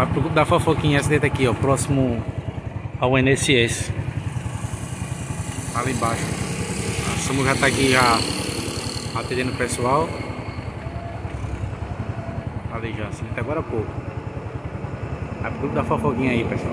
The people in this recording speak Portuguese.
Vai pro grupo da fofoquinha essa dentro aqui, ó. Próximo ao NSS. Ali embaixo. A Samu já tá aqui já atendendo o pessoal. Ali já, assim, até agora há pouco. Vai pro grupo da fofoquinha aí, pessoal.